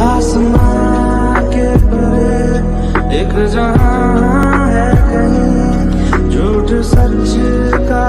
आसमां के परे एक जहाँ है कहीं झूठ सच का